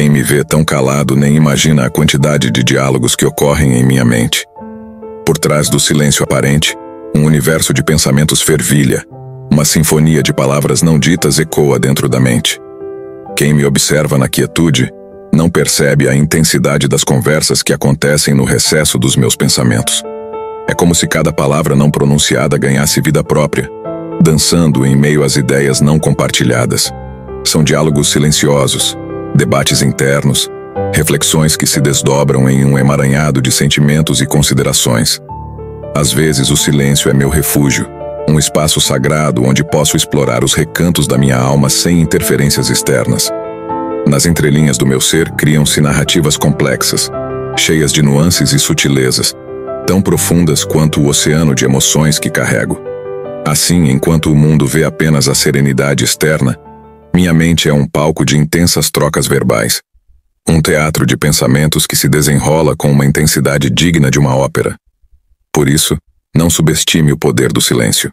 Quem me vê tão calado nem imagina a quantidade de diálogos que ocorrem em minha mente. Por trás do silêncio aparente, um universo de pensamentos fervilha, uma sinfonia de palavras não ditas ecoa dentro da mente. Quem me observa na quietude não percebe a intensidade das conversas que acontecem no recesso dos meus pensamentos. É como se cada palavra não pronunciada ganhasse vida própria, dançando em meio às ideias não compartilhadas. São diálogos silenciosos, debates internos, reflexões que se desdobram em um emaranhado de sentimentos e considerações. Às vezes o silêncio é meu refúgio, um espaço sagrado onde posso explorar os recantos da minha alma sem interferências externas. Nas entrelinhas do meu ser criam-se narrativas complexas, cheias de nuances e sutilezas, tão profundas quanto o oceano de emoções que carrego. Assim, enquanto o mundo vê apenas a serenidade externa, minha mente é um palco de intensas trocas verbais. Um teatro de pensamentos que se desenrola com uma intensidade digna de uma ópera. Por isso, não subestime o poder do silêncio.